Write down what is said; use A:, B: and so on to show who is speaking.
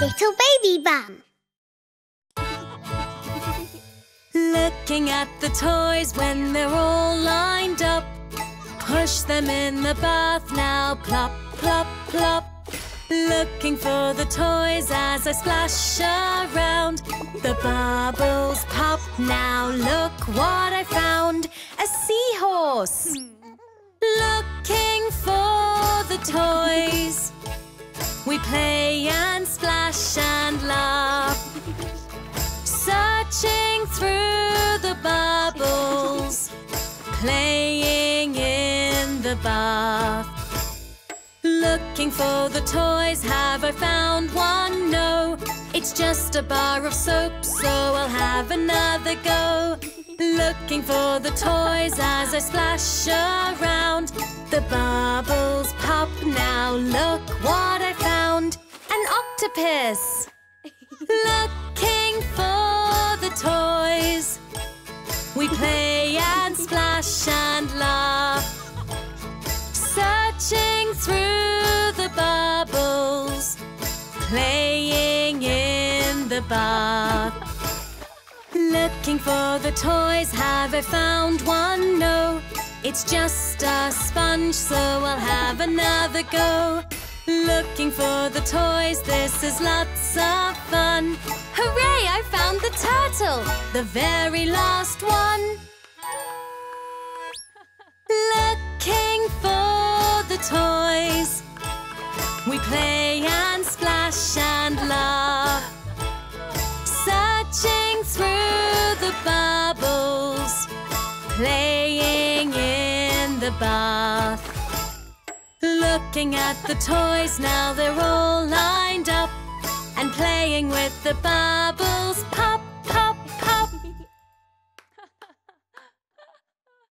A: Little baby bum.
B: Looking at the toys when they're all lined up. Push them in the bath now, plop, plop, plop. Looking for the toys as I splash around. The bubbles pop now, look what I found. A seahorse. Toys. We play and splash and laugh. Searching through the bubbles, playing in the bath. Looking for the toys, have I found one? No, it's just a bar of soap, so I'll have another go. Looking for the toys as I splash around. The bubbles pop now, look what I found. An octopus! Looking for the toys. We play and splash and laugh. Searching through the bubbles. Playing in the bath. Looking for the toys, have I found one? No, it's just a sponge, so I'll have another go. Looking for the toys, this is lots of fun. Hooray, I found the turtle, the very last one. Looking for the toys, we play and splash and laugh. Searching through the bubbles, playing in the bath. Looking at the toys now, they're all lined up and playing with the bubbles.